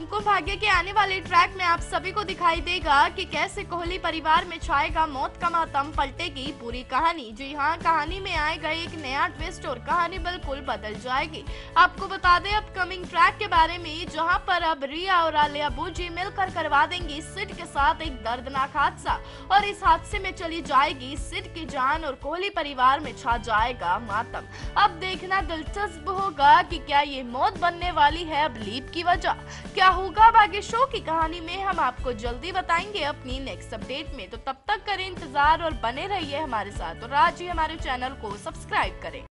भाग्य के आने वाले ट्रैक में आप सभी को दिखाई देगा कि कैसे कोहली परिवार में छाएगा मौत का मातम, पलटेगी पूरी कहानी। जी हाँ कहानी में आएगा एक नया ट्विस्ट और कहानी बिल्कुल बदल जाएगी। आपको बता दें अपकमिंग ट्रैक के बारे में, जहाँ पर अब रिया और आलिया बूजी मिलकर करवा देंगी सिड के साथ एक दर्दनाक हादसा। और इस हादसे में चली जाएगी सिड की जान और कोहली परिवार में छा जाएगा मातम। अब देखना दिलचस्प होगा की क्या ये मौत बनने वाली है अब लीप की वजह। क्या होगा बाकी शो की कहानी में हम आपको जल्दी बताएँगे अपनी नेक्स्ट अपडेट में। तो तब तक करें इंतज़ार और बने रहिए हमारे साथ। और आज ही हमारे चैनल को सब्सक्राइब करें।